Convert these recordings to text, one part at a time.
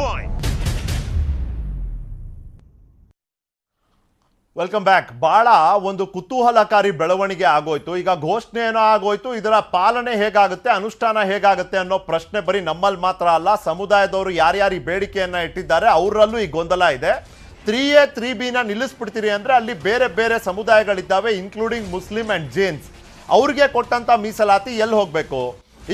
point. Welcome back ಬಹಳ ಒಂದು ಕುತೂಹಲಕಾರಿ ಬೆಳವಣಿಗೆ ಆಗೋಯ್ತು. ಈಗ ಘೋಷಣೆ ಏನೋ ಆಗೋಯ್ತು. ಇದರ ಪಾಲನೆ ಹೇಗಾಗುತ್ತೆ, ಅನುಷ್ಠಾನ ಹೇಗಾಗುತ್ತೆ ಅನ್ನೋ ಪ್ರಶ್ನೆ ಬರೀ ನಮ್ಮಲ್ಲಿ ಮಾತ್ರ ಅಲ್ಲ, ಸಮುದಾಯದವರು ಯಾರ್ಯಾರು ಈ ಬೇಡಿಕೆಯನ್ನ ಇಟ್ಟಿದ್ದಾರೆ, ಅವರಲ್ಲೂ ಈ ಗೊಂದಲ ಇದೆ. ತ್ರೀ ಎ, ತ್ರೀ ಬಿನ ನಿಲ್ಲಿಸ್ಬಿಡ್ತೀರಿ ಅಂದ್ರೆ ಅಲ್ಲಿ ಬೇರೆ ಬೇರೆ ಸಮುದಾಯಗಳಿದ್ದಾವೆ ಇನ್ಕ್ಲೂಡಿಂಗ್ ಮುಸ್ಲಿಂ ಅಂಡ್ ಜೇನ್ಸ್ ಅವ್ರಿಗೆ ಕೊಟ್ಟಂತ ಮೀಸಲಾತಿ ಎಲ್ಲಿ ಹೋಗ್ಬೇಕು?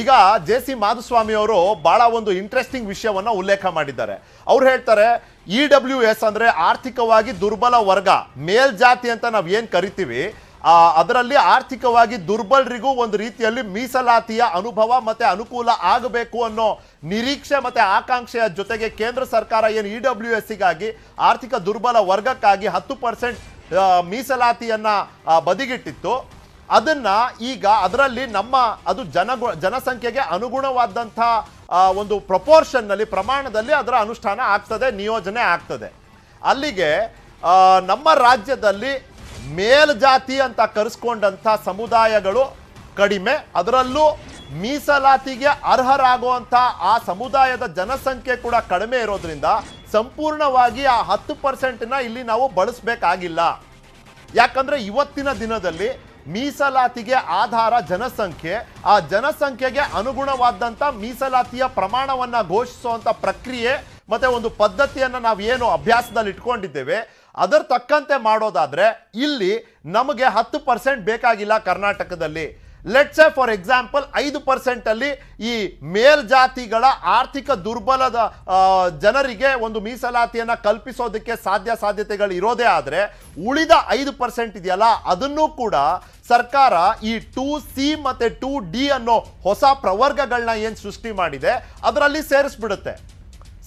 ಈಗ ಜೆ ಸಿ ಮಾಧುಸ್ವಾಮಿ ಅವರು ಬಹಳ ಒಂದು ಇಂಟ್ರೆಸ್ಟಿಂಗ್ ವಿಷಯವನ್ನ ಉಲ್ಲೇಖ ಮಾಡಿದ್ದಾರೆ. ಅವ್ರು ಹೇಳ್ತಾರೆ ಇ ಡಬ್ಲ್ಯೂ ಎಸ್ ಅಂದ್ರೆ ಆರ್ಥಿಕವಾಗಿ ದುರ್ಬಲ ವರ್ಗ, ಮೇಲ್ಜಾತಿ ಅಂತ ನಾವ್ ಏನ್ ಕರಿತೀವಿ ಅದರಲ್ಲಿ ಆರ್ಥಿಕವಾಗಿ ದುರ್ಬಲರಿಗೂ ಒಂದು ರೀತಿಯಲ್ಲಿ ಮೀಸಲಾತಿಯ ಅನುಭವ ಮತ್ತೆ ಅನುಕೂಲ ಆಗಬೇಕು ಅನ್ನೋ ನಿರೀಕ್ಷೆ ಮತ್ತೆ ಆಕಾಂಕ್ಷೆಯ ಜೊತೆಗೆ ಕೇಂದ್ರ ಸರ್ಕಾರ ಏನು ಇ ಡಬ್ಲ್ಯೂ ಎಸ್ಸಿಗಾಗಿ ಗಾಗಿ ಆರ್ಥಿಕ ದುರ್ಬಲ ವರ್ಗಕ್ಕಾಗಿ ಹತ್ತು ಪರ್ಸೆಂಟ್ ಮೀಸಲಾತಿಯನ್ನ ಬದಿಗಿಟ್ಟಿತ್ತು. ಅದನ್ನ ಈಗ ಅದರಲ್ಲಿ ನಮ್ಮ, ಅದು ಜನ, ಜನಸಂಖ್ಯೆಗೆ ಅನುಗುಣವಾದಂಥ ಒಂದು ಪ್ರಪೋರ್ಷನ್ನಲ್ಲಿ ಪ್ರಮಾಣದಲ್ಲಿ ಅದರ ಅನುಷ್ಠಾನ ಆಗ್ತದೆ, ನಿಯೋಜನೆ ಆಗ್ತದೆ. ಅಲ್ಲಿಗೆ ನಮ್ಮ ರಾಜ್ಯದಲ್ಲಿ ಮೇಲ್ಜಾತಿ ಅಂತ ಕರೆಸ್ಕೊಂಡಂಥ ಸಮುದಾಯಗಳು ಕಡಿಮೆ. ಅದರಲ್ಲೂ ಮೀಸಲಾತಿಗೆ ಅರ್ಹರಾಗುವಂಥ ಆ ಸಮುದಾಯದ ಜನಸಂಖ್ಯೆ ಕೂಡ ಕಡಿಮೆ ಇರೋದ್ರಿಂದ ಸಂಪೂರ್ಣವಾಗಿ ಆ ಹತ್ತು ಪರ್ಸೆಂಟ್ನ ಇಲ್ಲಿ ನಾವು ಬಳಸಬೇಕಾಗಿಲ್ಲ. ಯಾಕಂದ್ರೆ ಇವತ್ತಿನ ದಿನದಲ್ಲಿ ಮೀಸಲಾತಿಗೆ ಆಧಾರ ಜನಸಂಖ್ಯೆ, ಆ ಜನಸಂಖ್ಯೆಗೆ ಅನುಗುಣವಾದಂತ ಮೀಸಲಾತಿಯ ಪ್ರಮಾಣವನ್ನ ಘೋಷಿಸುವಂಥ ಪ್ರಕ್ರಿಯೆ ಮತ್ತೆ ಒಂದು ಪದ್ಧತಿಯನ್ನ ನಾವು ಏನು ಅಭ್ಯಾಸದಲ್ಲಿ ಇಟ್ಕೊಂಡಿದ್ದೇವೆ. ಅದರ ತಕ್ಕಂತೆ ಮಾಡೋದಾದ್ರೆ ಇಲ್ಲಿ ನಮಗೆ ಹತ್ತು ಪರ್ಸೆಂಟ್ ಬೇಕಾಗಿಲ್ಲ ಕರ್ನಾಟಕದಲ್ಲಿ. ಲೆಟ್ಸ್ ಫಾರ್ ಎಕ್ಸಾಂಪಲ್ ಐದು ಪರ್ಸೆಂಟಲ್ಲಿ ಈ ಮೇಲ್ಜಾತಿಗಳ ಆರ್ಥಿಕ ದುರ್ಬಲದ ಜನರಿಗೆ ಒಂದು ಮೀಸಲಾತಿಯನ್ನ ಕಲ್ಪಿಸೋದಕ್ಕೆ ಸಾಧ್ಯ ಸಾಧ್ಯತೆಗಳು ಇರೋದೇ ಆದ್ರೆ ಉಳಿದ ಐದು ಪರ್ಸೆಂಟ್ ಇದೆಯಲ್ಲ, ಅದನ್ನು ಕೂಡ ಸರ್ಕಾರ ಈ ಟೂ ಸಿ ಮತ್ತೆ ಟೂ ಡಿ ಅನ್ನೋ ಹೊಸ ಪ್ರವರ್ಗಗಳನ್ನ ಏನು ಸೃಷ್ಟಿ ಮಾಡಿದೆ, ಅದರಲ್ಲಿ ಸೇರಿಸ್ಬಿಡುತ್ತೆ.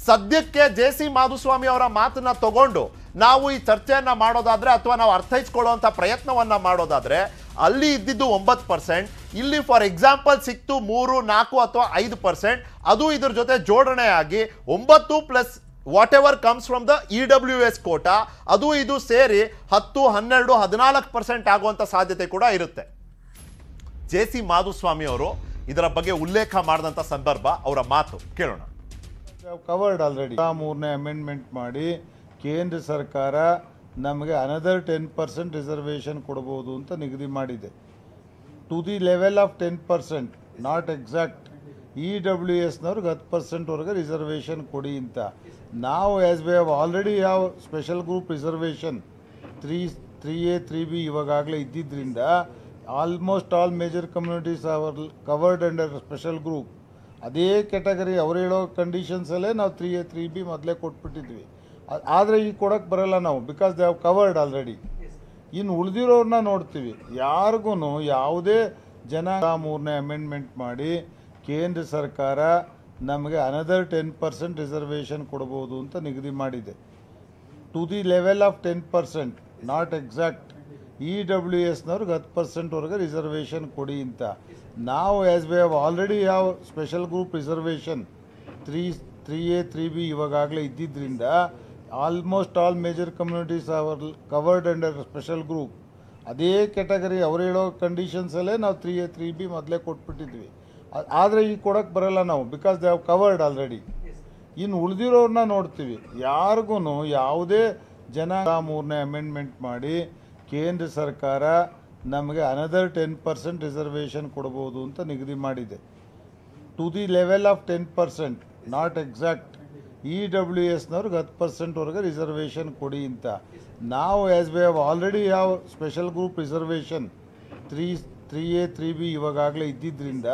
ಸದ್ಯಕ್ಕೆ ಜೆ ಸಿ ಮಾಧುಸ್ವಾಮಿ ಅವರ ಮಾತನ್ನ ತಗೊಂಡು ನಾವು ಈ ಚರ್ಚೆಯನ್ನು ಮಾಡೋದಾದ್ರೆ ಅಥವಾ ನಾವು ಅರ್ಥೈಸ್ಕೊಳ್ಳುವಂತ ಪ್ರಯತ್ನವನ್ನ ಮಾಡೋದಾದ್ರೆ ಅಲ್ಲಿ ಇದ್ದಿದ್ದು ಒಂಬತ್ತು ಪರ್ಸೆಂಟ್ ಇಲ್ಲಿ ಫಾರ್ ಎಕ್ಸಾಂಪಲ್ ಸಿಕ್ತು ಮೂರು, ನಾಲ್ಕು ಅಥವಾ ಐದು ಪರ್ಸೆಂಟ್ ಅದು ಇದ್ರ ಜೊತೆ ಜೋಡಣೆ ಆಗಿ ಒಂಬತ್ತು plus whatever comes from the E W S quota ಅದು ಇದು ಸೇರಿ ಹತ್ತು, ಹನ್ನೆರಡು, ಹದಿನಾಲ್ಕು ಪರ್ಸೆಂಟ್ ಆಗುವಂತ ಸಾಧ್ಯತೆ ಕೂಡ ಇರುತ್ತೆ. ಜೆ ಸಿ ಮಾಧುಸ್ವಾಮಿ ಅವರು ಇದರ ಬಗ್ಗೆ ಉಲ್ಲೇಖ ಮಾಡಿದಂಥ ಸಂದರ್ಭ, ಅವರ ಮಾತು ಕೇಳೋಣ. ಕವರ್ಡ್ ಆಲ್ರೆಡಿ ಮೂರನೇ ಅಮೆಂಡ್ಮೆಂಟ್ ಮಾಡಿ ಕೇಂದ್ರ ಸರ್ಕಾರ ನಮಗೆ ಅನದರ್ ಟೆನ್ ಪರ್ಸೆಂಟ್ ರಿಸರ್ವೇಷನ್ ಕೊಡ್ಬೋದು ಅಂತ ನಿಗದಿ ಮಾಡಿದೆ. To the level of ten percent not exact E W ಎಸ್ನವ್ರಿಗೆ ಹತ್ತು ಪರ್ಸೆಂಟ್ವರೆಗೆ ರಿಸರ್ವೇಷನ್ ಕೊಡಿ ಅಂತ. ನಾವು ಆ್ಯಸ್ ವಿ ಹ್ಯಾವ್ ಆಲ್ರೆಡಿ ಯಾವ special group reservation three three A three B ಇವಾಗಲೇ ಇದ್ದಿದ್ದರಿಂದ almost all major communities are covered under special group ಅದೇ category ಅವ್ರು ಹೇಳೋ ಕಂಡೀಷನ್ಸಲ್ಲೇ ನಾವು ತ್ರೀ ಎ ತ್ರೀ ಬಿ ಮೊದಲೇ ಕೊಟ್ಬಿಟ್ಟಿದ್ವಿ. ಆದರೆ ಈಗ ಕೊಡೋಕ್ಕೆ ಬರಲ್ಲ ನಾವು because they have covered already ಇನ್ನು ಉಳಿದಿರೋರನ್ನ ನೋಡ್ತೀವಿ. ಯಾರಿಗೂ ಯಾವುದೇ ಜನ ಮೂರನೇ ಅಮೆಂಡ್ಮೆಂಟ್ ಮಾಡಿ ಕೇಂದ್ರ ಸರ್ಕಾರ ನಮಗೆ ಅನದರ್ ಟೆನ್ ಪರ್ಸೆಂಟ್ ರಿಸರ್ವೇಷನ್ ಕೊಡ್ಬೋದು ಅಂತ ನಿಗದಿ ಮಾಡಿದೆ. To the level of ten percent not exact E W ಎಸ್ನವ್ರಿಗೆ ಹತ್ತು ಪರ್ಸೆಂಟ್ವರೆಗೆ ರಿಸರ್ವೇಷನ್ ಕೊಡಿ ಅಂತ. ನಾವು ಆ್ಯಸ್ ವಿ ಹ್ಯಾವ್ ಆಲ್ರೆಡಿ ಯಾವ special group reservation three three A three B ಇವಾಗಲೇ ಇದ್ದಿದ್ದರಿಂದ almost all major communities are covered under special group ಅದೇ category ಅವ್ರು ಹೇಳೋ ಕಂಡೀಷನ್ಸಲ್ಲೇ ನಾವು ತ್ರೀ ಎ ತ್ರೀ ಬಿ ಮೊದಲೇ ಕೊಟ್ಬಿಟ್ಟಿದ್ವಿ. ಆದರೆ ಈಗ ಕೊಡೋಕ್ಕೆ ಬರೋಲ್ಲ ನಾವು because they have covered already ಇನ್ನು ಉಳಿದಿರೋರನ್ನ ನೋಡ್ತೀವಿ. ಯಾರಿಗೂ ಯಾವುದೇ ಜನ ಮೂರನೇ ಅಮೆಂಡ್ಮೆಂಟ್ ಮಾಡಿ ಕೇಂದ್ರ ಸರ್ಕಾರ ನಮಗೆ ಅನದರ್ ಟೆನ್ ಪರ್ಸೆಂಟ್ ರಿಸರ್ವೇಷನ್ ಕೊಡ್ಬೋದು ಅಂತ ನಿಗದಿ ಮಾಡಿದೆ. To the level of ten percent not exact E W ಎಸ್ನವ್ರಿಗೆ ಹತ್ತು ಪರ್ಸೆಂಟ್ವರೆಗೆ ರಿಸರ್ವೇಷನ್ ಕೊಡಿ ಅಂತ. ನಾವು ಆ್ಯಸ್ ವಿ ಹ್ಯಾವ್ ಆಲ್ರೆಡಿ ಯಾವ special group reservation three three A three B ಇವಾಗಲೇ ಇದ್ದಿದ್ದರಿಂದ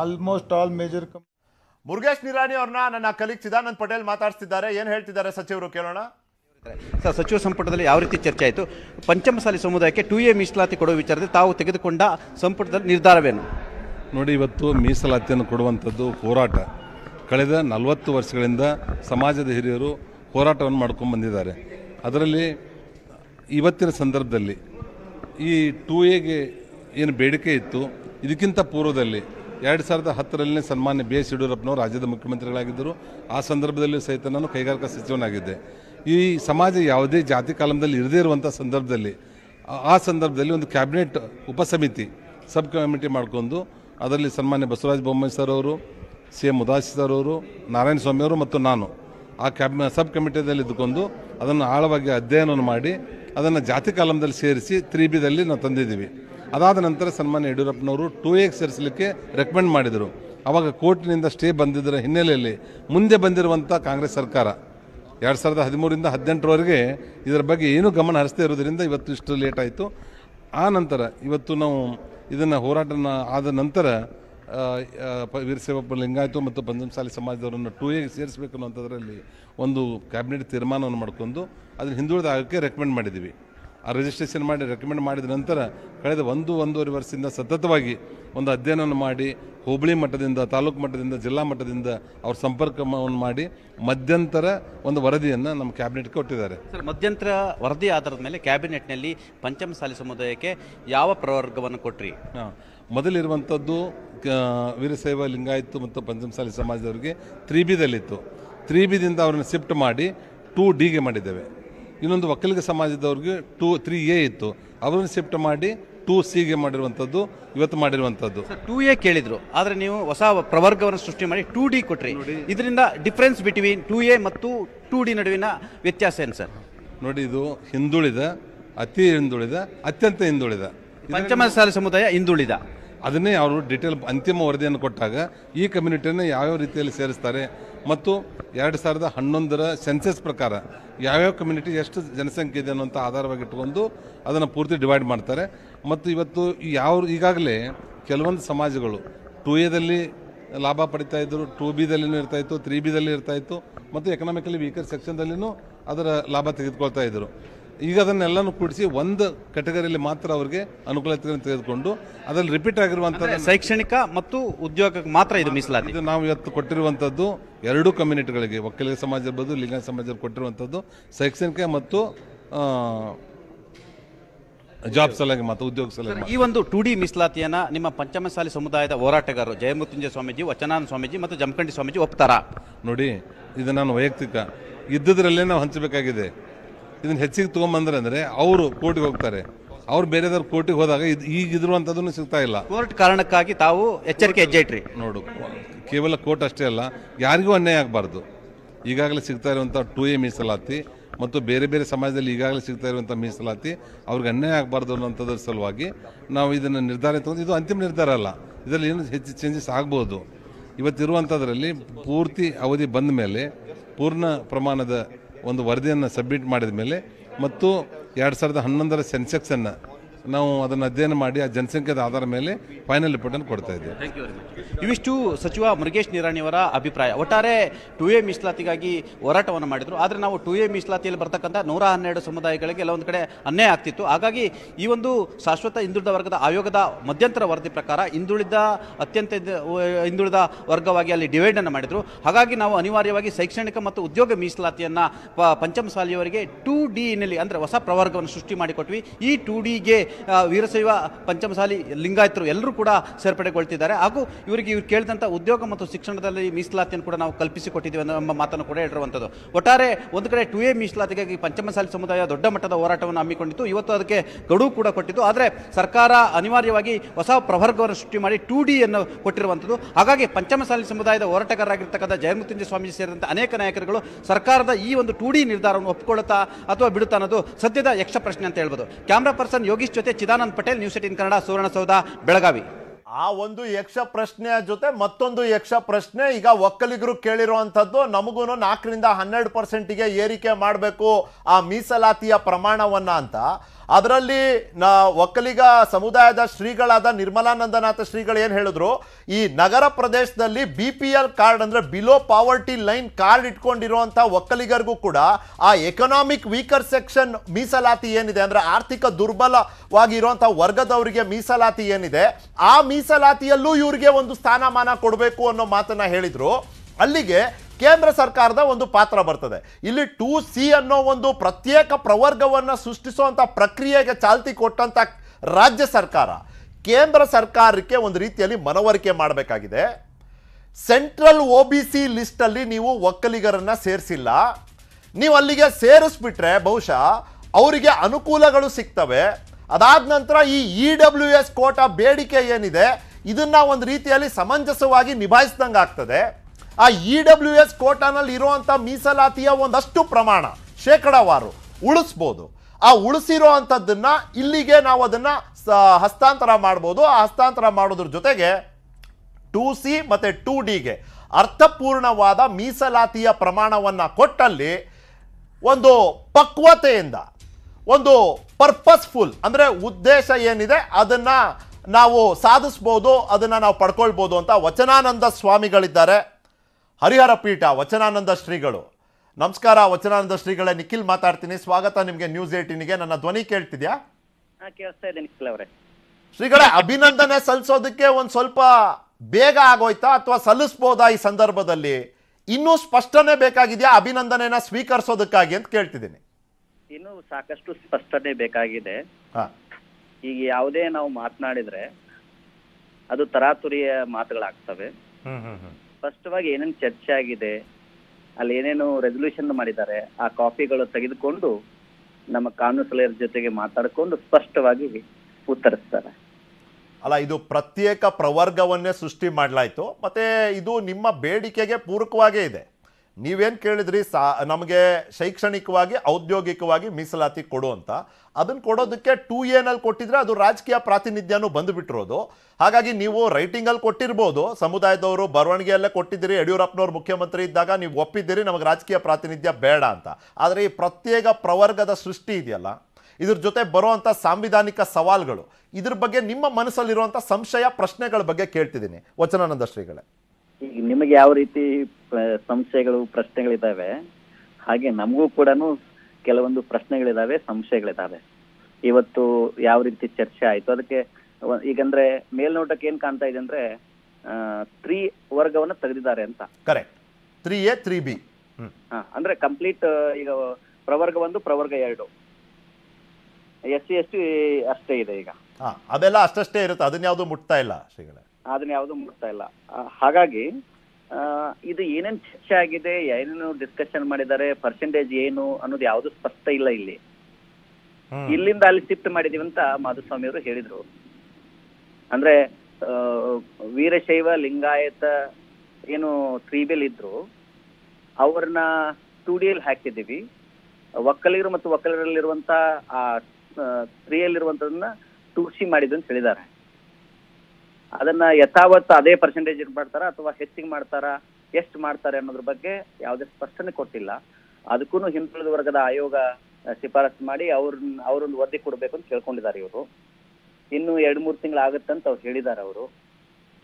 almost all major come Murugesh Nirani ಅವ್ರನ್ನ ನನ್ನ ಕಲೀಗ್ ಚಿದಾನಂದ್ ಪಟೇಲ್ ಮಾತಾಡ್ತಿದ್ದಾರೆ ಏನು ಹೇಳ್ತಿದ್ದಾರೆ ಸಚಿವರು ಕೇಳೋಣ? ಸರ್ ಸಚಿವ ಸಂಪುಟದಲ್ಲಿ ಯಾವ ರೀತಿ ಚರ್ಚೆ ಆಯಿತು? ಪಂಚಮಸಾಲಿ ಸಮುದಾಯಕ್ಕೆ ಟು ಎ ಮೀಸಲಾತಿ ಕೊಡುವ ವಿಚಾರದಲ್ಲಿ ತಾವು ತೆಗೆದುಕೊಂಡ ಸಂಪುಟದಲ್ಲಿ ನಿರ್ಧಾರವೇನು? ನೋಡಿ ಇವತ್ತು ಮೀಸಲಾತಿಯನ್ನು ಕೊಡುವಂಥದ್ದು ಹೋರಾಟ. ಕಳೆದ ನಲವತ್ತು ವರ್ಷಗಳಿಂದ ಸಮಾಜದ ಹಿರಿಯರು ಹೋರಾಟವನ್ನು ಮಾಡ್ಕೊಂಡು ಬಂದಿದ್ದಾರೆ. ಅದರಲ್ಲಿ ಇವತ್ತಿನ ಸಂದರ್ಭದಲ್ಲಿ ಈ ಟೂ ಎಗೆ ಏನು ಬೇಡಿಕೆ ಇತ್ತು, ಇದಕ್ಕಿಂತ ಪೂರ್ವದಲ್ಲಿ ಎರಡು ಸಾವಿರದ ಹತ್ತರಲ್ಲಿ ಸನ್ಮಾನ್ಯ ಬಿ ಎಸ್ ಯಡಿಯೂರಪ್ಪನವರು ರಾಜ್ಯದ ಮುಖ್ಯಮಂತ್ರಿಗಳಾಗಿದ್ದರು. ಆ ಸಂದರ್ಭದಲ್ಲಿ ಸಹಿತ ನಾನು ಕೈಗಾರಿಕಾ ಸಚಿವನಾಗಿದ್ದೆ. ಈ ಸಮಾಜ ಯಾವುದೇ ಜಾತಿ ಕಾಲಮದಲ್ಲಿ ಇರದೇ ಇರುವಂಥ ಸಂದರ್ಭದಲ್ಲಿ, ಆ- ಸಂದರ್ಭದಲ್ಲಿ ಒಂದು ಕ್ಯಾಬಿನೆಟ್ ಉಪಸಮಿತಿ ಸಬ್ ಕಮಿಟಿ ಮಾಡಿಕೊಂಡು ಅದರಲ್ಲಿ ಸನ್ಮಾನ್ಯ ಬಸವರಾಜ ಬೊಮ್ಮಾಯಿ ಸರ್ ಅವರು ಸಿ ಎಂ ಅವರು, ನಾರಾಯಣ ಸ್ವಾಮಿ ಅವರು ಮತ್ತು ನಾನು ಆ ಕ್ಯಾಬ್ ಸಬ್ ಕಮಿಟಿಯಲ್ಲಿ ಇದ್ದುಕೊಂಡು ಅದನ್ನು ಆಳವಾಗಿ ಅಧ್ಯಯನವನ್ನು ಮಾಡಿ ಅದನ್ನು ಜಾತಿ ಕಾಲಮ್ದಲ್ಲಿ ಸೇರಿಸಿ ತ್ರೀ ಬಿದಲ್ಲಿ ನಾವು ತಂದಿದ್ದೀವಿ. ಅದಾದ ನಂತರ ಸನ್ಮಾನ್ಯ ಯಡಿಯೂರಪ್ಪನವರು ಟೂ ಎಕ್ಸ್ ಸೇರಿಸಲಿಕ್ಕೆ ರೆಕಮೆಂಡ್ ಮಾಡಿದರು. ಆವಾಗ ಕೋರ್ಟಿನಿಂದ ಸ್ಟೇ ಬಂದಿದ್ದರ ಹಿನ್ನೆಲೆಯಲ್ಲಿ ಮುಂದೆ ಬಂದಿರುವಂಥ ಕಾಂಗ್ರೆಸ್ ಸರ್ಕಾರ ಎರಡು ಸಾವಿರದ ಹದಿಮೂರಿಂದ ಹದಿನೆಂಟರವರೆಗೆ ಇದರ ಬಗ್ಗೆ ಏನೂ ಗಮನ ಹರಿಸದೇ ಇರೋದರಿಂದ ಇವತ್ತು ಇಷ್ಟು ಲೇಟ್ ಆಯಿತು. ಆ ನಂತರ ಇವತ್ತು ನಾವು ಇದನ್ನು ಹೋರಾಟನ ಆದ ನಂತರ ಆ, ಆ, ಪ- ವೀರಶೈವಪ್ಪ ಲಿಂಗಾಯತು ಮತ್ತು ಪಂಚಮಸಾಲಿ ಸಮಾಜದವರನ್ನು ಟೂ ಎಗೆ ಸೇರಿಸಬೇಕು ಅನ್ನೋಂಥದ್ರಲ್ಲಿ ಒಂದು ಕ್ಯಾಬಿನೆಟ್ ತೀರ್ಮಾನವನ್ನು ಮಾಡಿಕೊಂಡು ಅದನ್ನು ಹಿಂದುಳಿದ ಆಯೋಗಕ್ಕೆ ರೆಕಮೆಂಡ್ ಮಾಡಿದ್ದೀವಿ. ಆ ರಿಜಿಸ್ಟ್ರೇಷನ್ ಮಾಡಿ ರೆಕಮೆಂಡ್ ಮಾಡಿದ ನಂತರ ಕಳೆದ ಒಂದು ಒಂದೂವರೆ ವರ್ಷದಿಂದ ಸತತವಾಗಿ ಒಂದು ಅಧ್ಯಯನವನ್ನು ಮಾಡಿ ಹೋಬಳಿ ಮಟ್ಟದಿಂದ ತಾಲೂಕು ಮಟ್ಟದಿಂದ ಜಿಲ್ಲಾ ಮಟ್ಟದಿಂದ ಅವ್ರ ಸಂಪರ್ಕವನ್ನು ಮಾಡಿ ಮಧ್ಯಂತರ ಒಂದು ವರದಿಯನ್ನು ನಮ್ಮ ಕ್ಯಾಬಿನೆಟ್ಗೆ ಕೊಟ್ಟಿದ್ದಾರೆ. ಸರ್ ಮಧ್ಯಂತರ ವರದಿ ಆಧಾರದ ಮೇಲೆ ಕ್ಯಾಬಿನೆಟ್ನಲ್ಲಿ ಪಂಚಮಸಾಲಿ ಸಮುದಾಯಕ್ಕೆ ಯಾವ ಪ್ರವರ್ಗವನ್ನು ಕೊಟ್ರಿ? ಹಾಂ. ಮೊದಲಿರುವಂಥದ್ದು ವೀರಶೈವ ಲಿಂಗಾಯತು ಮತ್ತು ಪಂಚಮಸಾಲಿ ಸಮಾಜದವರಿಗೆ ತ್ರೀ ಬಿದಲ್ಲಿತ್ತು ತ್ರೀ ಬಿದಿಂದ ಅವ್ರನ್ನ ಶಿಫ್ಟ್ ಮಾಡಿ ಟೂ ಡಿಗೆ ಮಾಡಿದ್ದೇವೆ. ಇನ್ನೊಂದು ಒಕ್ಕಲಿಗ ಸಮಾಜದವ್ರಿಗೆ ಟೂ ತ್ರೀ ಎ ಇತ್ತು. ಅವ್ರನ್ನ ಶಿಫ್ಟ್ ಮಾಡಿ ಟೂ ಸಿಗೆ ಮಾಡಿರುವಂಥದ್ದು ಇವತ್ತು ಮಾಡಿರುವಂಥದ್ದು. ಟೂ ಎ ಕೇಳಿದ್ರು. ಆದರೆ ನೀವು ಹೊಸ ಪ್ರವರ್ಗವನ್ನು ಸೃಷ್ಟಿ ಮಾಡಿ ಟೂ ಡಿ ಕೊಟ್ರಿ. ಇದರಿಂದ ಡಿಫ್ರೆನ್ಸ್ ಬಿಟ್ವೀನ್ ಟೂ ಎ ಮತ್ತು ಟೂ ಡಿ ನಡುವಿನ ವ್ಯತ್ಯಾಸ ಏನು ಸರ್? ನೋಡಿ ಇದು ಹಿಂದುಳಿದ ಅತಿ ಹಿಂದುಳಿದ ಅತ್ಯಂತ ಹಿಂದುಳಿದ. ಪಂಚಮಸಾಲಿ ಸಮುದಾಯ ಹಿಂದುಳಿದ. ಅದನ್ನೇ ಅವರು ಡಿಟೇಲ್ ಅಂತಿಮ ವರದಿಯನ್ನು ಕೊಟ್ಟಾಗ ಈ ಕಮ್ಯುನಿಟಿಯನ್ನು ಯಾವ್ಯಾವ ರೀತಿಯಲ್ಲಿ ಸೇರಿಸ್ತಾರೆ ಮತ್ತು ಎರಡು ಸಾವಿರದ ಹನ್ನೊಂದರ ಸೆನ್ಸಸ್ ಪ್ರಕಾರ ಯಾವ್ಯಾವ ಕಮ್ಯುನಿಟಿ ಎಷ್ಟು ಜನಸಂಖ್ಯೆ ಇದೆ ಅನ್ನೋಂಥ ಆಧಾರವಾಗಿ ಇಟ್ಕೊಂಡು ಅದನ್ನು ಪೂರ್ತಿ ಡಿವೈಡ್ ಮಾಡ್ತಾರೆ. ಮತ್ತು ಇವತ್ತು ಯಾವ ಈಗಾಗಲೇ ಕೆಲವೊಂದು ಸಮಾಜಗಳು ಟು ಎದಲ್ಲಿ ಲಾಭ ಪಡಿತಾ ಇದ್ದರು ಟೂ ಬಿದಲ್ಲಿನೂ ಇರ್ತಾ ಇತ್ತು ತ್ರೀ ಬಿದಲ್ಲಿ ಇರ್ತಾ ಇತ್ತು, ಮತ್ತು ಎಕನಾಮಿಕಲಿ ವೀಕರ್ ಸೆಕ್ಷನ್ದಲ್ಲಿನೂ ಅದರ ಲಾಭ ತೆಗೆದುಕೊಳ್ತಾ ಇದ್ದರು ಈಗ ಅದನ್ನೆಲ್ಲನೂ ಕೂಡಿಸಿ ಒಂದು ಕೆಟಗರಿಯಲ್ಲಿ ಮಾತ್ರ ಅವರಿಗೆ ಅನುಕೂಲತೆ ತೆಗೆದುಕೊಂಡು ಅದರಲ್ಲಿ ರಿಪೀಟ್ ಆಗಿರುವಂತಹ ಶೈಕ್ಷಣಿಕ ಮತ್ತು ಉದ್ಯೋಗಕ್ಕೆ ಮಾತ್ರ ಇದು ಮೀಸಲಾತಿ. ಇದು ನಾವು ಇವತ್ತು ಕೊಟ್ಟಿರುವಂಥದ್ದು ಎರಡು ಕಮ್ಯುನಿಟಿಗಳಿಗೆ ಒಕ್ಕಲಿಗ ಸಮಾಜ ಇರ್ಬೋದು ಲಿಂಗ ಸಮಾಜ ಕೊಟ್ಟಿರುವಂಥದ್ದು ಶೈಕ್ಷಣಿಕ ಮತ್ತು ಜಾಬ್ ಸಲಹೆ ಮತ್ತು ಉದ್ಯೋಗ ಸಲಹೆ ಈ ಒಂದು ಟು ಡಿ ಮೀಸಲಾತಿಯನ್ನ ನಿಮ್ಮ ಪಂಚಮಸಾಲಿ ಸಮುದಾಯದ ಹೋರಾಟಗಾರರು ಜಯಮೃತ್ಯುಂಜಯ ಸ್ವಾಮೀಜಿ ವಚನಾನಂದ ಸ್ವಾಮೀಜಿ ಮತ್ತು ಜಮಖಂಡಿ ಸ್ವಾಮೀಜಿ ಒಪ್ತಾರಾ? ನೋಡಿ ಇದು ನಾನು ವೈಯಕ್ತಿಕ. ಇದ್ದುದರಲ್ಲೇ ನಾವು ಹಂಚಬೇಕಾಗಿದೆ. ಇದನ್ನು ಹೆಚ್ಚಿಗೆ ತೊಗೊಂಬಂದ್ರೆ ಅಂದರೆ ಅವರು ಕೋರ್ಟಿಗೆ ಹೋಗ್ತಾರೆ. ಅವ್ರು ಬೇರೆದವ್ರು ಕೋರ್ಟಿಗೆ ಹೋದಾಗ ಇದು ಈಗ ಇದಿರುವಂಥದ್ದನ್ನು ಸಿಗ್ತಾ ಇಲ್ಲ. ಕೋರ್ಟ್ ಕಾರಣಕ್ಕಾಗಿ ತಾವು ಎಚ್ಚರಿಕೆ ಹೆಜ್ಜೆ ಇಟ್ರಿ ನೋಡು ಕೇವಲ ಕೋರ್ಟ್ ಅಷ್ಟೇ ಅಲ್ಲ ಯಾರಿಗೂ ಅನ್ಯಾಯ ಆಗಬಾರ್ದು. ಈಗಾಗಲೇ ಸಿಗ್ತಾ ಇರುವಂಥ ಟು ಎ ಮೀಸಲಾತಿ ಮತ್ತು ಬೇರೆ ಬೇರೆ ಸಮಾಜದಲ್ಲಿ ಈಗಾಗಲೇ ಸಿಗ್ತಾ ಇರುವಂಥ ಮೀಸಲಾತಿ ಅವ್ರಿಗೆ ಅನ್ಯಾಯ ಆಗಬಾರ್ದು ಅನ್ನೋಂಥದ್ರ ಸಲುವಾಗಿ ನಾವು ಇದನ್ನು ನಿರ್ಧಾರ ತಗೊಂಡು ಇದು ಅಂತಿಮ ನಿರ್ಧಾರ ಅಲ್ಲ ಇದರಲ್ಲಿ ಏನು ಹೆಚ್ಚು ಚೇಂಜಸ್ ಆಗ್ಬೋದು. ಇವತ್ತಿರುವಂಥದ್ರಲ್ಲಿ ಪೂರ್ತಿ ಅವಧಿ ಬಂದ ಮೇಲೆ ಪೂರ್ಣ ಪ್ರಮಾಣದ ಒಂದು ವರದಿಯನ್ನು ಸಬ್ಮಿಟ್ ಮಾಡಿದ ಮೇಲೆ ಮತ್ತು ಎರಡು ಸಾವಿರದ ಹನ್ನೊಂದರ ಸೆನ್ಸೆಕ್ಸನ್ನು ನಾವು ಅದನ್ನು ಅಧ್ಯಯನ ಮಾಡಿ ಆ ಜನಸಂಖ್ಯೆದ ಆಧಾರದ ಮೇಲೆ ಫೈನಲ್ ರಿಪೋರ್ಟನ್ನು ಕೊಡ್ತಾ ಇದ್ದೇವೆ. ಇವಿಷ್ಟು ಸಚಿವ ಮುರುಗೇಶ್ ನಿರಾಣಿಯವರ ಅಭಿಪ್ರಾಯ. ಒಟ್ಟಾರೆ ಟು ಎ ಮೀಸಲಾತಿಗಾಗಿ ಹೋರಾಟವನ್ನು ಮಾಡಿದ್ರು. ಆದರೆ ನಾವು ಟು ಎ ಮೀಸಲಾತಿಯಲ್ಲಿ ಬರ್ತಕ್ಕಂಥ ನೂರ ಹನ್ನೆರಡು ಸಮುದಾಯಗಳಿಗೆ ಎಲ್ಲ ಒಂದು ಕಡೆ ಅನ್ಯಾಯ ಆಗ್ತಿತ್ತು. ಹಾಗಾಗಿ ಈ ಒಂದು ಶಾಶ್ವತ ಹಿಂದುಳಿದ ವರ್ಗದ ಆಯೋಗದ ಮಧ್ಯಂತರ ವರದಿ ಪ್ರಕಾರ ಹಿಂದುಳಿದ ಅತ್ಯಂತ ಹಿಂದ- ಹಿಂದುಳಿದ ವರ್ಗವಾಗಿ ಅಲ್ಲಿ ಡಿವೈಡ್ ಅನ್ನು ಮಾಡಿದ್ರು. ಹಾಗಾಗಿ ನಾವು ಅನಿವಾರ್ಯವಾಗಿ ಶೈಕ್ಷಣಿಕ ಮತ್ತು ಉದ್ಯೋಗ ಮೀಸಲಾತಿಯನ್ನು ಪಂಚಮಸಾಲಿಯವರಿಗೆ ಟು ಡಿನಲ್ಲಿ ಅಂದ್ರೆ ಹೊಸ ಪ್ರವರ್ಗವನ್ನು ಸೃಷ್ಟಿ ಮಾಡಿಕೊಟ್ವಿ. ಈ ಟು ಡಿಗೆ ವೀರಶೈವ ಪಂಚಮಸಾಲಿ ಲಿಂಗಾಯತರು ಎಲ್ಲರೂ ಕೂಡ ಸೇರ್ಪಡೆಗೊಳ್ತಿದ್ದಾರೆ. ಹಾಗೂ ಇವರಿಗೆ ಇವ್ರು ಕೇಳಿದಂಥ ಉದ್ಯೋಗ ಮತ್ತು ಶಿಕ್ಷಣದಲ್ಲಿ ಮೀಸಲಾತಿಯನ್ನು ಕೂಡ ನಾವು ಕಲ್ಪಿಸಿಕೊಟ್ಟಿದ್ದೀವಿ ಎಂಬ ಮಾತನ್ನು ಕೂಡ ಹೇಳಿರುವಂಥದ್ದು. ಒಟ್ಟಾರೆ ಒಂದು ಕಡೆ ಟು ಎ ಮೀಸಲಾತಿಗಾಗಿ ಪಂಚಮಸಾಲಿ ಸಮುದಾಯ ದೊಡ್ಡ ಮಟ್ಟದ ಹೋರಾಟವನ್ನು ಹಮ್ಮಿಕೊಂಡಿತ್ತು. ಇವತ್ತು ಅದಕ್ಕೆ ಗಡುವು ಕೂಡ ಕೊಟ್ಟಿತ್ತು. ಆದರೆ ಸರ್ಕಾರ ಅನಿವಾರ್ಯವಾಗಿ ಹೊಸ ಪ್ರವರ್ಗವನ್ನು ಸೃಷ್ಟಿ ಮಾಡಿ ಟು ಡಿ ಅನ್ನು ಕೊಟ್ಟಿರುವಂಥದ್ದು. ಹಾಗಾಗಿ ಪಂಚಮಸಾಲಿ ಸಮುದಾಯದ ಹೋರಾಟಗಾರರಾಗಿರ್ತಕ್ಕಂಥ ಜಯಮೃತ್ಯುಂಜಯ ಸ್ವಾಮೀಜಿ ಸೇರಿದಂತೆ ಅನೇಕ ನಾಯಕರುಗಳು ಸರ್ಕಾರದ ಈ ಒಂದು ಟು ಡಿ ನಿರ್ಧಾರವನ್ನು ಒಪ್ಪಿಕೊಳ್ಳುತ್ತಾ ಅಥವಾ ಬಿಡುತ್ತಾ ಅನ್ನೋದು ಸದ್ಯದ ಯಕ್ಷ ಪ್ರಶ್ನೆ ಅಂತ ಹೇಳ್ಬೋದು. ಕ್ಯಾಮ್ರಾ ಪರ್ಸನ್ ಯೋಗೀಶ್ ಜೊತೆ ಚಿದಾನಂದ್ ಪಟೇಲ್ ನ್ಯೂಸ್ ಏಟಿನ್ ಕನ್ನಡ ಸುವರ್ಣಸೌಧ, ಬೆಳಗಾವಿ. ಆ ಒಂದು ಯಕ್ಷ ಪ್ರಶ್ನೆಯ ಜೊತೆ ಮತ್ತೊಂದು ಯಕ್ಷ ಪ್ರಶ್ನೆ, ಈಗ ಒಕ್ಕಲಿಗರು ಕೇಳಿರುವಂಥದ್ದು ನಮಗೂ ನಾಲ್ಕರಿಂದ ಹನ್ನೆರಡು ಪರ್ಸೆಂಟಿಗೆ ಏರಿಕೆ ಮಾಡಬೇಕು ಆ ಮೀಸಲಾತಿಯ ಪ್ರಮಾಣವನ್ನ ಅಂತ. ಅದರಲ್ಲಿ ನಾ ಒಕ್ಕಲಿಗ ಸಮುದಾಯದ ಶ್ರೀಗಳಾದ ನಿರ್ಮಲಾನಂದನಾಥ ಶ್ರೀಗಳು ಏನು ಹೇಳಿದ್ರು? ಈ ನಗರ ಪ್ರದೇಶದಲ್ಲಿ ಬಿ ಪಿ ಎಲ್ ಕಾರ್ಡ್ ಅಂದರೆ ಬಿಲೋ ಪಾವರ್ಟಿ ಲೈನ್ ಕಾರ್ಡ್ ಇಟ್ಕೊಂಡಿರುವಂಥ ಒಕ್ಕಲಿಗರಿಗೂ ಕೂಡ ಆ ಎಕನಾಮಿಕ್ ವೀಕರ್ ಸೆಕ್ಷನ್ ಮೀಸಲಾತಿ ಏನಿದೆ ಅಂದರೆ ಆರ್ಥಿಕ ದುರ್ಬಲವಾಗಿರುವಂಥ ವರ್ಗದವರಿಗೆ ಮೀಸಲಾತಿ ಏನಿದೆ, ಆ ಮೀಸಲಾತಿಯಲ್ಲೂ ಇವರಿಗೆ ಒಂದು ಸ್ಥಾನಮಾನ ಕೊಡಬೇಕು ಅನ್ನೋ ಮಾತನ್ನು ಹೇಳಿದರು. ಅಲ್ಲಿಗೆ ಕೇಂದ್ರ ಸರ್ಕಾರದ ಒಂದು ಪಾತ್ರ ಬರ್ತದೆ. ಇಲ್ಲಿ ಟು ಸಿ ಅನ್ನೋ ಒಂದು ಪ್ರತ್ಯೇಕ ಪ್ರವರ್ಗವನ್ನು ಸೃಷ್ಟಿಸುವಂಥ ಪ್ರಕ್ರಿಯೆಗೆ ಚಾಲ್ತಿ ಕೊಟ್ಟಂಥ ರಾಜ್ಯ ಸರ್ಕಾರ, ಕೇಂದ್ರ ಸರ್ಕಾರಕ್ಕೆ ಒಂದು ರೀತಿಯಲ್ಲಿ ಮನವರಿಕೆ ಮಾಡಬೇಕಾಗಿದೆ. ಸೆಂಟ್ರಲ್ ಒ ಬಿ ಸಿ ಲಿಸ್ಟಲ್ಲಿ ನೀವು ಒಕ್ಕಲಿಗರನ್ನು ಸೇರಿಸಿಲ್ಲ. ನೀವು ಅಲ್ಲಿಗೆ ಸೇರಿಸ್ಬಿಟ್ರೆ ಬಹುಶಃ ಅವರಿಗೆ ಅನುಕೂಲಗಳು ಸಿಗ್ತವೆ. ಅದಾದ ನಂತರ ಈ ಇ ಡಬ್ಲ್ಯೂ ಎಸ್ ಕೋಟಾ ಬೇಡಿಕೆ ಏನಿದೆ, ಇದನ್ನು ಒಂದು ರೀತಿಯಲ್ಲಿ ಸಮಂಜಸವಾಗಿ ನಿಭಾಯಿಸಿದಂಗೆ ಆಗ್ತದೆ ಆ ಇ ಡಬ್ಲ್ಯೂ ಎಸ್ ಕೋಟಾನಲ್ಲಿ ಇರುವಂತ ಮೀಸಲಾತಿಯ ಒಂದಷ್ಟು ಪ್ರಮಾಣ ಶೇಕಡಾವಾರು ಉಳಿಸ್ಬೋದು. ಆ ಉಳಿಸಿರೋ ಅಂಥದ್ದನ್ನ ಇಲ್ಲಿಗೆ ನಾವು ಅದನ್ನ ಹಸ್ತಾಂತರ ಮಾಡ್ಬೋದು. ಆ ಹಸ್ತಾಂತರ ಮಾಡೋದ್ರ ಜೊತೆಗೆ ಟೂ ಸಿ ಮತ್ತೆ ಟೂ ಡಿಗೆ ಅರ್ಥಪೂರ್ಣವಾದ ಮೀಸಲಾತಿಯ ಪ್ರಮಾಣವನ್ನ ಕೊಟ್ಟಲ್ಲಿ ಒಂದು ಪಕ್ವತೆಯಿಂದ, ಒಂದು ಪರ್ಪಸ್ಫುಲ್ ಅಂದ್ರೆ ಉದ್ದೇಶ ಏನಿದೆ ಅದನ್ನ ನಾವು ಸಾಧಿಸ್ಬೋದು, ಅದನ್ನ ನಾವು ಪಡ್ಕೊಳ್ಬೋದು ಅಂತ ವಚನಾನಂದ ಸ್ವಾಮಿಗಳಿದ್ದಾರೆ. ಹರಿಹರ ಪೀಠ ವಚನಾನಂದ ಶ್ರೀಗಳು. ನಮಸ್ಕಾರ ವಚನಾನಂದ ಶ್ರೀಗಳೇ. ನಿಖಿಲ್ ಮಾತಾಡ್ತೀನಿ. ಸ್ವಾಗತ ನಿಮಗೆ ನ್ಯೂಸ್ ಏಟೀನಿಗೆ ನನ್ನ ಧ್ವನಿ ಕೇಳ್ತಿದ್ಯಾ? ಕೇಳಿಸ್ತಾ ಇದೆ ನಿಖಿಲ್ ಅವರೇ. ಶ್ರೀಗಳೇ ಅಭಿನಂದನೆ ಸಲ್ಲಿಸೋದಕ್ಕೆ ಒಂದು ಸ್ವಲ್ಪ ಬೇಗ ಆಗೋಯ್ತಾ ಅಥವಾ ಸಲ್ಲಿಸ್ಬೋದಾ ಈ ಸಂದರ್ಭದಲ್ಲಿ? ಇನ್ನೂ ಸ್ಪಷ್ಟನೆ ಬೇಕಾಗಿದೆಯಾ? ಅಭಿನಂದನೆನ ಸ್ವೀಕರಿಸೋದಕ್ಕಾಗಿ ಅಂತ ಕೇಳ್ತಿದ್ದೀನಿ. ಇನ್ನು ಸಾಕಷ್ಟು ಸ್ಪಷ್ಟನೆ ಬೇಕಾಗಿದೆ. ಹಾ. ಈಗ ಯಾವುದೇ ನಾವು ಮಾತನಾಡಿದ್ರೆ ಅದು ತರಾತುರಿಯ ಮಾತುಗಳಾಗ್ತವೆ. ಸ್ಪಷ್ಟವಾಗಿ ಏನೇನು ಚರ್ಚೆ ಆಗಿದೆ, ಅಲ್ಲಿ ಏನೇನು ರೆಸೊಲ್ಯೂಷನ್ ಮಾಡಿದ್ದಾರೆ, ಆ ಕಾಪಿಗಳು ತೆಗೆದುಕೊಂಡು ನಮ್ಮ ಕಾನೂನು ಸಲಹೆಯರ ಜೊತೆಗೆ ಮಾತಾಡಿಕೊಂಡು ಸ್ಪಷ್ಟವಾಗಿ ಉತ್ತರಿಸ್ತಾರೆ. ಅಲ್ಲ, ಇದು ಪ್ರತ್ಯೇಕ ಪ್ರವರ್ಗವನ್ನೇ ಸೃಷ್ಟಿ ಮಾಡಲಾಯಿತು, ಮತ್ತೆ ಇದು ನಿಮ್ಮ ಬೇಡಿಕೆಗೆ ಪೂರಕವಾಗೇ ಇದೆ. ನೀವೇನು ಕೇಳಿದ್ರಿ, ಸಾ, ನಮಗೆ ಶೈಕ್ಷಣಿಕವಾಗಿ, ಔದ್ಯೋಗಿಕವಾಗಿ ಮೀಸಲಾತಿ ಕೊಡು ಅಂತ. ಅದನ್ನು ಕೊಡೋದಕ್ಕೆ ಟೂ ಎನಲ್ಲಿ ಕೊಟ್ಟಿದ್ರೆ ಅದು ರಾಜಕೀಯ ಪ್ರಾತಿನಿಧ್ಯನೂ ಬಂದುಬಿಟ್ಟಿರೋದು. ಹಾಗಾಗಿ ನೀವು ರೈಟಿಂಗಲ್ಲಿ ಕೊಟ್ಟಿರ್ಬೋದು. ಸಮುದಾಯದವರು ಬರವಣಿಗೆಯಲ್ಲೇ ಕೊಟ್ಟಿದ್ದೀರಿ, ಯಡಿಯೂರಪ್ಪನವ್ರು ಮುಖ್ಯಮಂತ್ರಿ ಇದ್ದಾಗ ನೀವು ಒಪ್ಪಿದ್ದೀರಿ, ನಮಗೆ ರಾಜಕೀಯ ಪ್ರಾತಿನಿಧ್ಯ ಬೇಡ ಅಂತ. ಆದರೆ ಈ ಪ್ರತ್ಯೇಕ ಪ್ರವರ್ಗದ ಸೃಷ್ಟಿ ಇದೆಯಲ್ಲ, ಇದ್ರ ಜೊತೆ ಬರುವಂಥ ಸಾಂವಿಧಾನಿಕ ಸವಾಲುಗಳು, ಇದ್ರ ಬಗ್ಗೆ ನಿಮ್ಮ ಮನಸ್ಸಲ್ಲಿರುವಂಥ ಸಂಶಯ, ಪ್ರಶ್ನೆಗಳ ಬಗ್ಗೆ ಕೇಳ್ತಿದ್ದೀನಿ. ವಚನಾನಂದ ಶ್ರೀಗಳೇ. ನಿಮಗೆ ಯಾವ ರೀತಿ ಸಂಶಯಗಳು ಪ್ರಶ್ನೆಗಳಿದ್ದಾವೆ. ಹಾಗೆ ನಮಗೂ ಕೂಡ ಕೆಲವೊಂದು ಪ್ರಶ್ನೆಗಳಿದ್ದಾವೆ ಸಂಶಯಗಳಿದ್ದಾವೆ. ಇವತ್ತು ಯಾವ ರೀತಿ ಚರ್ಚೆ ಆಯ್ತು? ಅದಕ್ಕೆ ಈಗಂದ್ರೆ ಮೇಲ್ನೋಟಕ್ಕೆ ಏನ್ ಕಾಣ್ತಾ ಇದೆ ಅಂದ್ರೆ ತ್ರೀ ವರ್ಗವನ್ನ ತೆಗೆದಿದ್ದಾರೆ ಅಂತ. Correct three A three B ಅಂದ್ರೆ ಕಂಪ್ಲೀಟ್ ಈಗ ಪ್ರವರ್ಗ ಒಂದು ಪ್ರವರ್ಗ ಎರಡು. ಎಸ್ ಸಿ ಎಸ್ ಟಿ ಅಷ್ಟೇ ಇದೆ ಈಗ. ಅದೆಲ್ಲ ಅಷ್ಟಷ್ಟೇ ಇರುತ್ತೆ. ಅದನ್ನ ಯಾವ್ದು ಮುಟ್ತಾ ಇಲ್ಲ ಶ್ರೀಗಳೇ. ಅದನ್ನ ಯಾವ್ದು ಮುಟ್ತಾ ಇಲ್ಲ. ಹಾಗಾಗಿ ಇದು ಏನೇನ್ ಚರ್ಚೆ ಆಗಿದೆ ಏನೇನು ಡಿಸ್ಕಷನ್ ಮಾಡಿದ್ದಾರೆ ಪರ್ಸೆಂಟೇಜ್ ಏನು ಅನ್ನೋದು ಯಾವುದು ಸ್ಪಷ್ಟ ಇಲ್ಲ ಇಲ್ಲಿ. ಇಲ್ಲಿಂದ ಅಲ್ಲಿ ಶಿಫ್ಟ್ ಮಾಡಿದೀವಿ ಅಂತ ಮಾಧುಸ್ವಾಮಿ ಅವರು ಹೇಳಿದ್ರು. ಅಂದ್ರೆ ವೀರಶೈವ ಲಿಂಗಾಯತ ಏನು ತ್ರೀಬಿಲ್ ಇದ್ರು ಅವ್ರನ್ನ ಟೂ ಡಿಯಲ್ಲಿ ಹಾಕಿದ್ದೀವಿ. ಒಕ್ಕಲಿಗರು ಮತ್ತು ಒಕ್ಕಲಿಗರಲ್ಲಿರುವಂತ ಆ ಸ್ತ್ರೀಯಲ್ಲಿರುವಂತದನ್ನ ಟೂ ಸಿ ಮಾಡಿದ್ದು ಅಂತ ಹೇಳಿದ್ದಾರೆ. ಅದನ್ನ ಯಥಾವತ್ ಅದೇ ಪರ್ಸೆಂಟೇಜ್ ಮಾಡ್ತಾರ ಅಥವಾ ಹೆಚ್ಚಿಗೆ ಮಾಡ್ತಾರ, ಎಷ್ಟು ಮಾಡ್ತಾರೆ ಅನ್ನೋದ್ರ ಬಗ್ಗೆ ಯಾವುದೇ ಸ್ಪಷ್ಟನೆ ಕೊಟ್ಟಿಲ್ಲ. ಅದಕ್ಕೂ ಹಿಂದುಳಿದ ವರ್ಗದ ಆಯೋಗ ಶಿಫಾರಸು ಮಾಡಿ ಅವ್ರನ್ನ ಅವರೊಂದು ವರದಿ ಕೊಡ್ಬೇಕು ಅಂತ ಕೇಳ್ಕೊಂಡಿದ್ದಾರೆ ಇವರು. ಇನ್ನು ಎರಡ್ ಮೂರು ತಿಂಗಳು ಆಗುತ್ತೆ ಅಂತ ಅವ್ರು ಹೇಳಿದ್ದಾರೆ ಅವರು.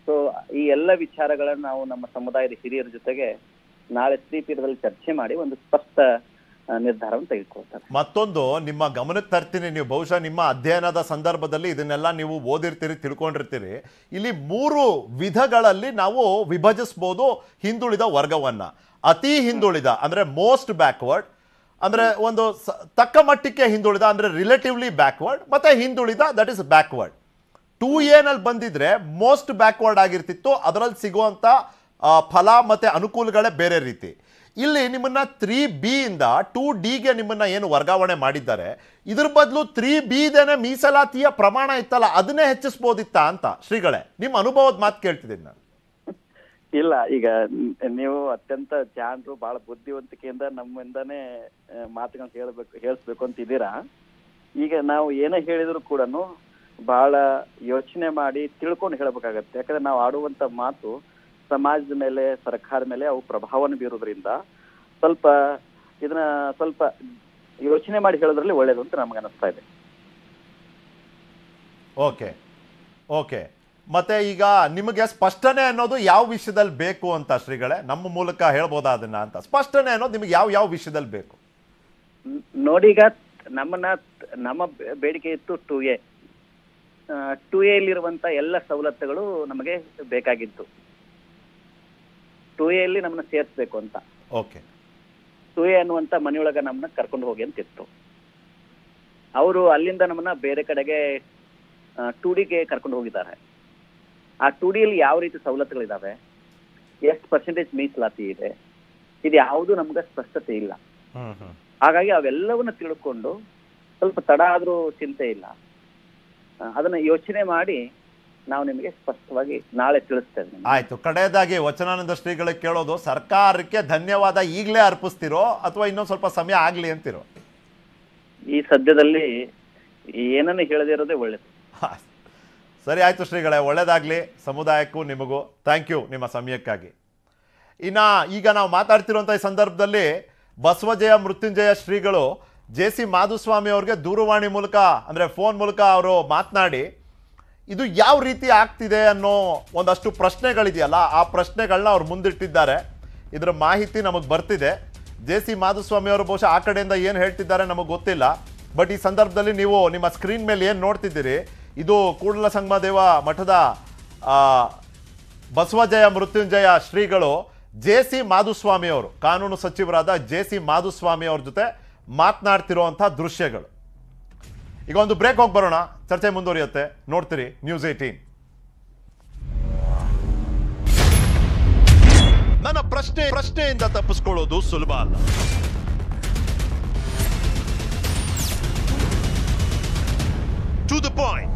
ಸೊ ಈ ಎಲ್ಲ ವಿಚಾರಗಳನ್ನ ನಾವು ನಮ್ಮ ಸಮುದಾಯದ ಹಿರಿಯರ ಜೊತೆಗೆ ನಾಳೆ ಶ್ರೀಪೀಠದಲ್ಲಿ ಚರ್ಚೆ ಮಾಡಿ ಒಂದು ಸ್ಪಷ್ಟ ನಿರ್ಧಾರವನ್ನು ತೆಗೆದುಕೊಳ್ತಾರೆ. ಮತ್ತೊಂದು, ನಿಮ್ಮ ಗಮನಕ್ಕೆ ತರ್ತೀನಿ, ನೀವು ಬಹುಶಃ ನಿಮ್ಮ ಅಧ್ಯಯನದ ಸಂದರ್ಭದಲ್ಲಿ ಇದನ್ನೆಲ್ಲ ನೀವು ಓದಿರ್ತೀರಿ, ತಿಳ್ಕೊಂಡಿರ್ತೀರಿ. ಇಲ್ಲಿ ಮೂರು ವಿಧಗಳಲ್ಲಿ ನಾವು ವಿಭಜಿಸ್ಬೋದು ಹಿಂದುಳಿದ ವರ್ಗವನ್ನ. ಅತಿ ಹಿಂದುಳಿದ, ಅಂದ್ರೆ ಮೋಸ್ಟ್ ಬ್ಯಾಕ್ವರ್ಡ್ ಅಂದ್ರೆ ಒಂದು ತಕ್ಕ ಮಟ್ಟಕ್ಕೆ ಹಿಂದುಳಿದ, ಅಂದ್ರೆ ರಿಲೇಟಿವ್ಲಿ ಬ್ಯಾಕ್ವರ್ಡ್ ಮತ್ತೆ ಹಿಂದುಳಿದ ದಟ್ ಇಸ್ ಬ್ಯಾಕ್ವರ್ಡ್ ಟೂ ಎನಲ್ಲಿ ಬಂದಿದ್ರೆ ಮೋಸ್ಟ್ ಬ್ಯಾಕ್ವರ್ಡ್ ಆಗಿರ್ತಿತ್ತು, ಅದರಲ್ಲಿ ಸಿಗುವಂತ ಫಲ ಮತ್ತೆ ಅನುಕೂಲಗಳೇ ಬೇರೆ ರೀತಿ. ಇಲ್ಲಿ ನಿಮ್ಮನ್ನ ತ್ರೀ ಬಿಯಿಂದ ಟೂ ಡಿಗೆ ನಿಮ್ಮನ್ನ ಏನು ವರ್ಗಾವಣೆ ಮಾಡಿದ್ದಾರೆ. ಇದ್ರ ಬದಲು ತ್ರೀ ಬಿದೇನೆ ಮೀಸಲಾತಿಯ ಪ್ರಮಾಣ ಇತ್ತಲ್ಲ, ಅದನ್ನೇ ಹೆಚ್ಚಿಸ್ಬೋದಿತ್ತ ಅಂತ ಶ್ರೀಗಳೇ, ನಿಮ್ಮ ಅನುಭವದ ಮಾತು ಕೇಳ್ತಿದ್ದೀನಿ ನಾನು. ಇಲ್ಲ, ಈಗ ನೀವು ಅತ್ಯಂತ ಜಾಣರು ಬಹಳ ಬುದ್ಧಿವಂತಿಕೆಯಿಂದ ನಮ್ಮಿಂದನೇ ಮಾತುಗಳನ್ನ ಹೇಳ್ಬೇಕು, ಹೇಳಿಸ್ಬೇಕು ಅಂತ ಇದ್ದೀರಾ? ಈಗ ನಾವು ಏನೇ ಹೇಳಿದ್ರು ಕೂಡ ಬಹಳ ಯೋಚನೆ ಮಾಡಿ ತಿಳ್ಕೊಂಡು ಹೇಳ್ಬೇಕಾಗತ್ತೆ. ಯಾಕಂದ್ರೆ ನಾವು ಆಡುವಂತ ಮಾತು ಸಮಾಜದ ಮೇಲೆ ಸರ್ಕಾರದ ಮೇಲೆ ಅವು ಪ್ರಭಾವನ ಬೀರೋದ್ರಿಂದ ಸ್ವಲ್ಪ ಇದನ್ನ ಸ್ವಲ್ಪ ಯೋಚನೆ ಮಾಡಿ ಹೇಳೋದ್ರಲ್ಲಿ ಒಳ್ಳೇದು ಅಂತ ನಮ್ಗೆ ಅನಿಸ್ತಾ ಇದೆ. ಓಕೆ. ಓಕೆ. ಮತ್ತೆ ಈಗ ನಿಮಗೆ ಸ್ಪಷ್ಟನೆ ಅನ್ನೋದು ಯಾವ ವಿಷಯದಲ್ಲಿ ಬೇಕು ಅಂತ ಶ್ರೀಗಳೇ? ನಮ್ಮ ಮೂಲಕ ಹೇಳ್ಬೋದಾ ಅದನ್ನ ಅಂತ. ಸ್ಪಷ್ಟನೆ ಅನ್ನೋದು ನಿಮಗೆ ಯಾವ ಯಾವ ವಿಷಯದಲ್ಲಿ ಬೇಕು? ನೋಡಿ ಈಗ ನಮ್ಮನ್ನ ನಮ್ಮ ಬೇಡಿಕೆ ಇತ್ತು ಟು ಎ. ಟು ಎಲ್ಲಿರುವಂತ ಎಲ್ಲ ಸವಲತ್ತುಗಳು ನಮಗೆ ಬೇಕಾಗಿತ್ತು. ಟು ಎಲ್ಲಿ ನಮ್ಮನ್ನ ಸೇರಿಸ್ಬೇಕು ಅಂತ. ಓಕೆ. ಟು ಎ ಅನ್ನುವಂತ ಮನೆಯೊಳಗ ನಮ್ಮನ್ನ ಕರ್ಕೊಂಡು ಹೋಗಿ ಅಂತಿತ್ತು ಅವರು ಅಲ್ಲಿಂದ ನಮ್ಮನ್ನ ಬೇರೆ ಕಡೆಗೆ ಟು ಡಿಗೆ ಕರ್ಕೊಂಡು ಹೋಗಿದ್ದಾರೆ. ಆ ಟು ಡಿಯಲ್ಲಿ ಯಾವ ರೀತಿ ಸವಲತ್ತುಗಳಿದಾವೆ? ಎಷ್ಟು ಪರ್ಸೆಂಟೇಜ್ ಮೀಸಲಾತಿ ಇದೆ? ಇದು ಯಾವುದು ನಮ್ಗೆ ಸ್ಪಷ್ಟತೆ ಇಲ್ಲ. ಹಾಗಾಗಿ ಅವೆಲ್ಲವನ್ನ ತಿಳ್ಕೊಂಡು ಸ್ವಲ್ಪ ತಡ ಆದ್ರೂ ಚಿಂತೆ ಇಲ್ಲ. ಅದನ್ನ ಯೋಚನೆ ಮಾಡಿ ನಾವು ನಿಮಗೆ ಸ್ಪಷ್ಟವಾಗಿ ನಾಳೆ ತಿಳಿಸ್ತೇವೆ ಆಯ್ತು ಕಡೆಯದಾಗಿ ವಚನಾನಂದ ಶ್ರೀಗಳಿಗೆ ಕೇಳೋದು ಸರ್ಕಾರಕ್ಕೆ ಧನ್ಯವಾದ ಈಗಲೇ ಅರ್ಪಿಸ್ತಿರೋ ಅಥವಾ ಇನ್ನೊಂದು ಸ್ವಲ್ಪ ಸಮಯ ಆಗ್ಲಿ ಅಂತಿರೋ? ಈ ಸದ್ಯದಲ್ಲಿ ಏನನ್ನು ಹೇಳದಿರೋದೇ ಒಳ್ಳೇದು. ಸರಿ ಆಯ್ತು ಶ್ರೀಗಳೇ ಒಳ್ಳೇದಾಗ್ಲಿ ಸಮುದಾಯಕ್ಕೂ ನಿಮಗೂ. ಥ್ಯಾಂಕ್ ಯು ನಿಮ್ಮ ಸಮಯಕ್ಕಾಗಿ. ಇನ್ನ ಈಗ ನಾವು ಮಾತಾಡ್ತಿರುವಂಥ ಈ ಸಂದರ್ಭದಲ್ಲಿ ಬಸವಜಯ ಮೃತ್ಯುಂಜಯ ಶ್ರೀಗಳು ಜೆ ಸಿ ಮಾಧುಸ್ವಾಮಿ ಅವ್ರಿಗೆ ದೂರವಾಣಿ ಮೂಲಕ ಅಂದರೆ ಫೋನ್ ಮೂಲಕ ಅವರು ಮಾತನಾಡಿ ಇದು ಯಾವ ರೀತಿ ಆಗ್ತಿದೆ ಅನ್ನೋ ಒಂದಷ್ಟು ಪ್ರಶ್ನೆಗಳಿದೆಯಲ್ಲ, ಆ ಪ್ರಶ್ನೆಗಳನ್ನ ಅವ್ರು ಮುಂದಿಟ್ಟಿದ್ದಾರೆ. ಇದರ ಮಾಹಿತಿ ನಮಗೆ ಬರ್ತಿದೆ. ಜೆ ಸಿ ಮಾಧುಸ್ವಾಮಿ ಅವರು ಬಹುಶಃ ಆ ಕಡೆಯಿಂದ ಏನು ಹೇಳ್ತಿದ್ದಾರೆ ನಮಗೆ ಗೊತ್ತಿಲ್ಲ. ಬಟ್ ಈ ಸಂದರ್ಭದಲ್ಲಿ ನೀವು ನಿಮ್ಮ ಸ್ಕ್ರೀನ್ ಮೇಲೆ ಏನು ನೋಡ್ತಿದ್ದೀರಿ, ಇದು ಕೂಡಲ ಸಂಗಮದೇವ ಮಠದ ಬಸವಜಯ ಮೃತ್ಯುಂಜಯ ಶ್ರೀಗಳು ಜೆ ಸಿ ಮಾಧುಸ್ವಾಮಿ ಅವರು, ಕಾನೂನು ಸಚಿವರಾದ ಜೆ ಸಿ ಮಾಧುಸ್ವಾಮಿ ಅವ್ರ ಜೊತೆ ಮಾತನಾಡ್ತಿರುವಂಥ ದೃಶ್ಯಗಳು. ಈಗ ಒಂದು ಬ್ರೇಕ್ ಹೋಗಿ ಬರೋಣ. ಚರ್ಚೆ ಮುಂದುವರಿಯುತ್ತೆ. ನೋಡ್ತೀರಿ ನ್ಯೂಸ್ ಏಟೀನ್ ನನ್ನ ಪ್ರಶ್ನೆ, ಪ್ರಶ್ನೆಯಿಂದ ತಪ್ಪಿಸ್ಕೊಳ್ಳೋದು ಸುಲಭ ಅಲ್ಲ. To the point